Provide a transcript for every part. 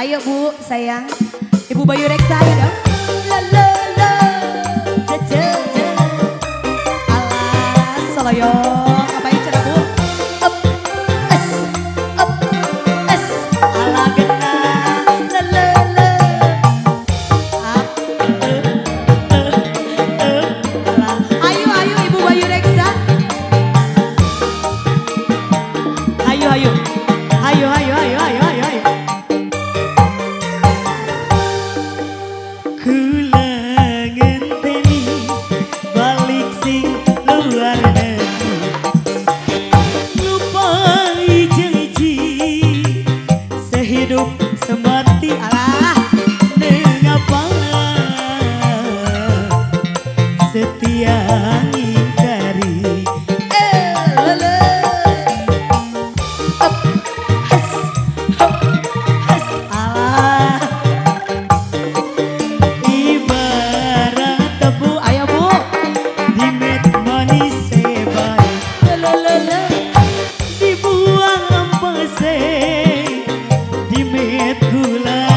Ayo Bu, sayang. Ibu Bayu Reksa, ayo dong. La la la. Jaja. Alas, soloyo. good. धुला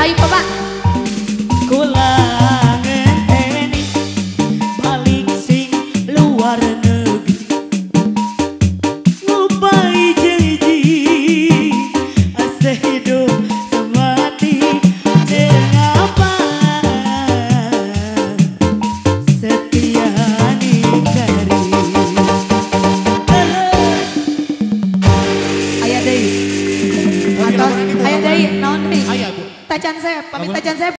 aí, papai Tacan saya, pamit saya.